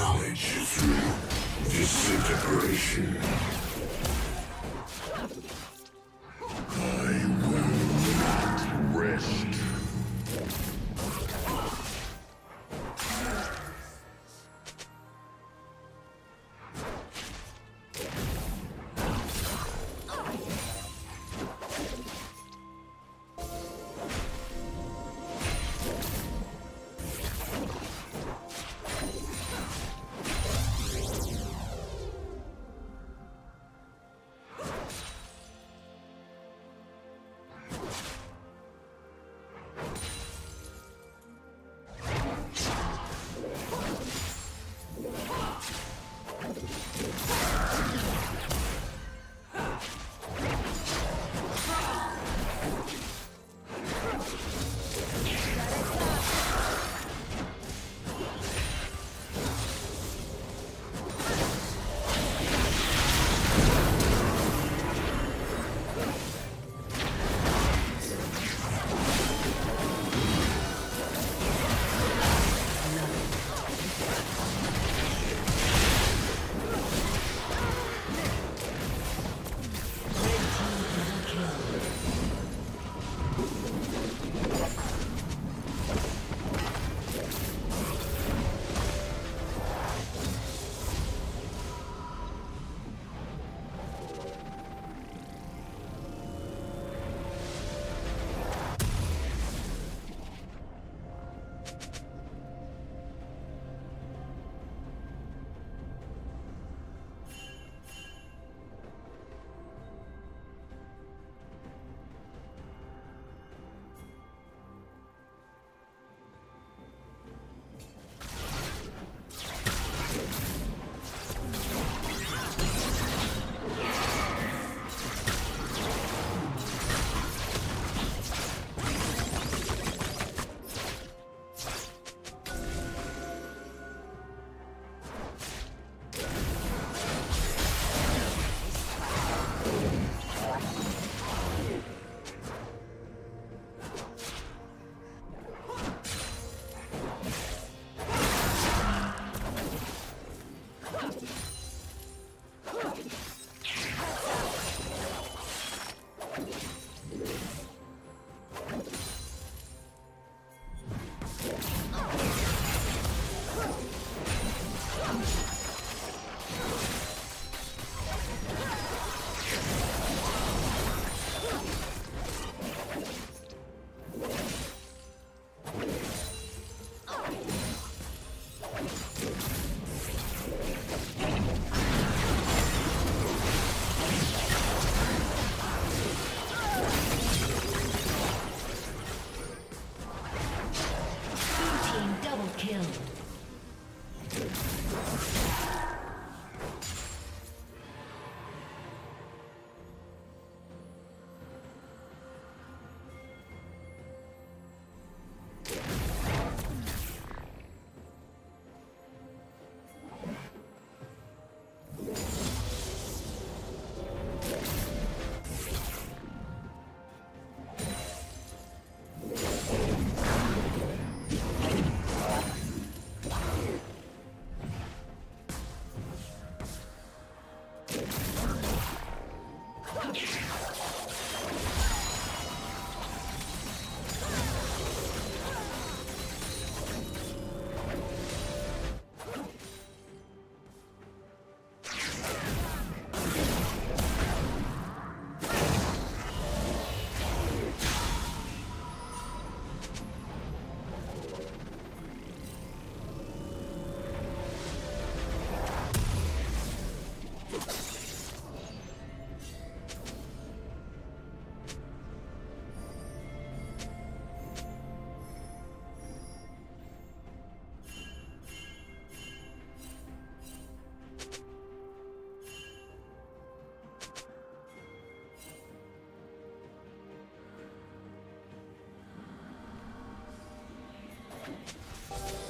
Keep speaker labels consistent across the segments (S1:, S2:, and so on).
S1: knowledge is through disintegration.
S2: うん。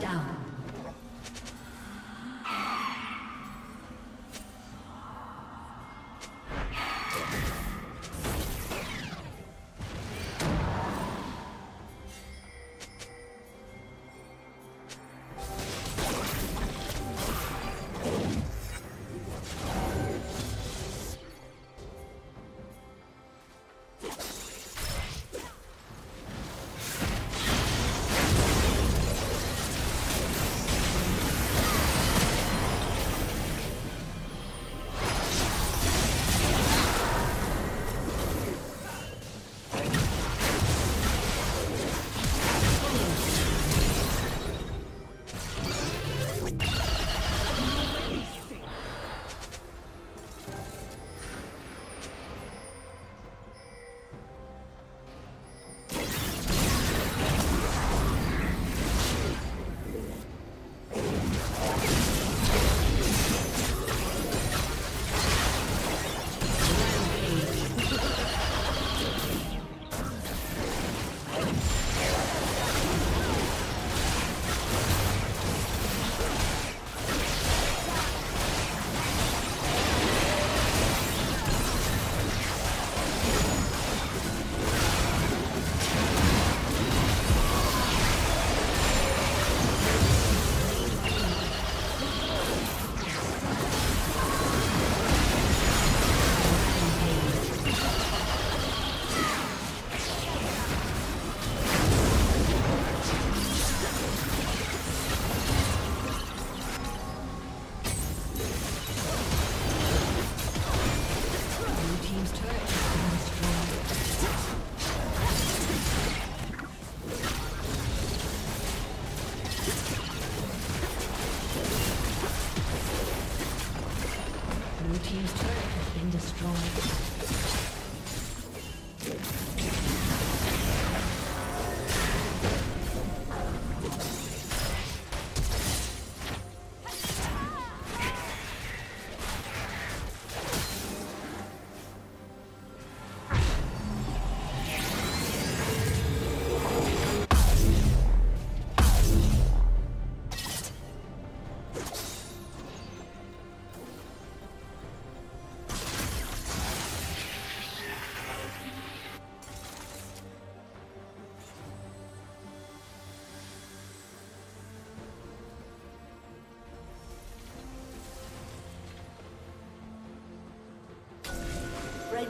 S2: down.